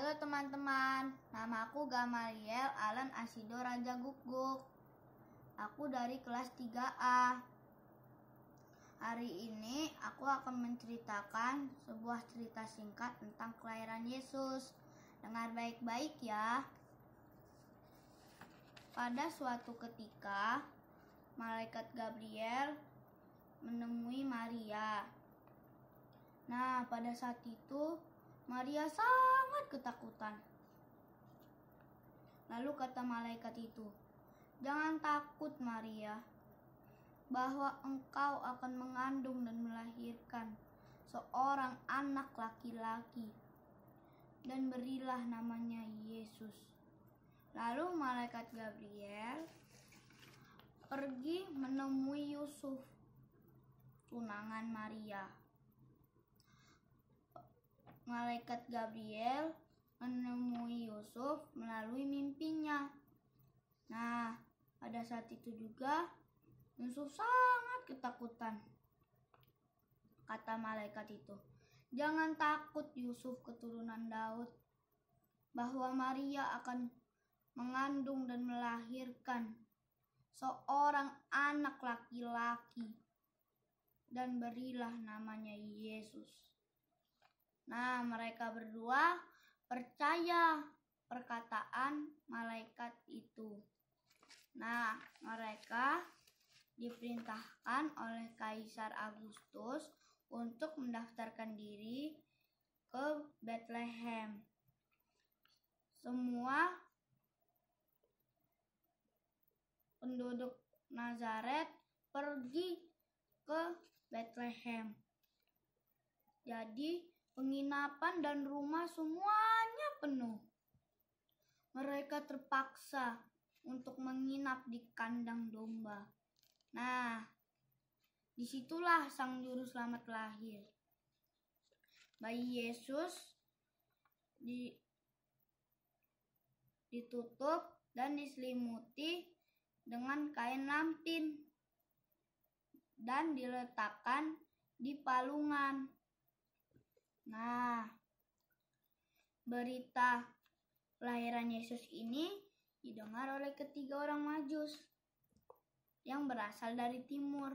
Halo teman-teman, nama aku Gamaliel Alan Asido Raja Guguk. Aku dari kelas 3A. Hari ini aku akan menceritakan sebuah cerita singkat tentang kelahiran Yesus. Dengar baik-baik ya. Pada suatu ketika, malaikat Gabriel menemui Maria. Nah, pada saat itu Maria sangat ketakutan. Lalu kata malaikat itu, "Jangan takut, Maria, bahwa engkau akan mengandung dan melahirkan seorang anak laki-laki, dan berilah namanya Yesus." Lalu malaikat Gabriel pergi menemui Yusuf, tunangan Maria malaikat Gabriel menemui Yusuf melalui mimpinya. Nah, pada saat itu juga Yusuf sangat ketakutan. Kata malaikat itu, "Jangan takut Yusuf keturunan Daud, bahwa Maria akan mengandung dan melahirkan seorang anak laki-laki dan berilah namanya Yesus." Nah, mereka berdua percaya perkataan malaikat itu. Nah, mereka diperintahkan oleh Kaisar Agustus untuk mendaftarkan diri ke Bethlehem. Semua penduduk Nazaret pergi ke Bethlehem. Jadi Penginapan dan rumah semuanya penuh. Mereka terpaksa untuk menginap di kandang domba. Nah, di situlah sang juru selamat lahir. Bayi Yesus di, ditutup dan diselimuti dengan kain lampin dan diletakkan di palungan Nah, berita kelahiran Yesus ini didengar oleh ketiga orang majus yang berasal dari timur.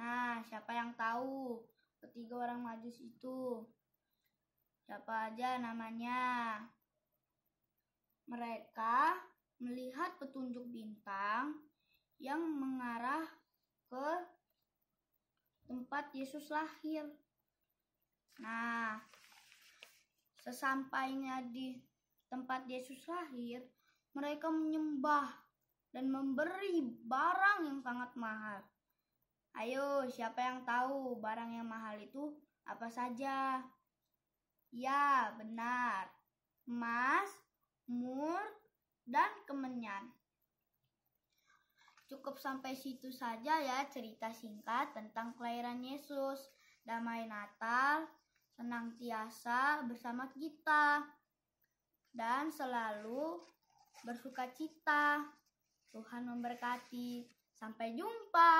Nah, siapa yang tahu ketiga orang majus itu? Siapa aja namanya? Mereka melihat petunjuk bintang yang mengarah ke tempat Yesus lahir. Nah, sesampainya di tempat Yesus lahir, mereka menyembah dan memberi barang yang sangat mahal. Ayo, siapa yang tahu barang yang mahal itu apa saja? Ya, benar. Emas, mur, dan kemenyan. Cukup sampai situ saja ya cerita singkat tentang kelahiran Yesus. Damai Natal senantiasa bersama kita dan selalu bersuka cita. Tuhan memberkati. Sampai jumpa.